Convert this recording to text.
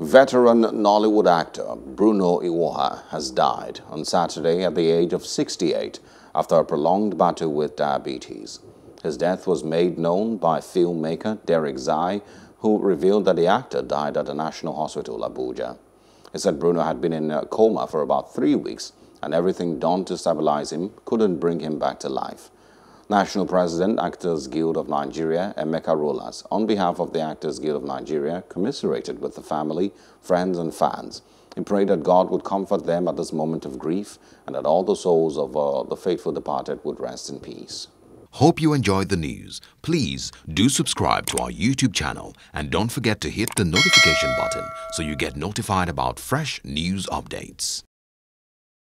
Veteran Nollywood actor Bruno Iwuoha has died on Saturday at the age of 68 after a prolonged battle with diabetes. His death was made known by filmmaker Derik Zai, who revealed that the actor died at the National Hospital, Abuja. He said Bruno had been in a coma for about three weeks and everything done to stabilize him couldn't bring him back to life. National President, Actors Guild of Nigeria, Emeka Rollas, on behalf of the Actors Guild of Nigeria, commiserated with the family, friends and fans. He prayed that God would comfort them at this moment of grief and that all the souls of uh, the faithful departed would rest in peace. Hope you enjoyed the news. Please do subscribe to our YouTube channel and don't forget to hit the notification button so you get notified about fresh news updates.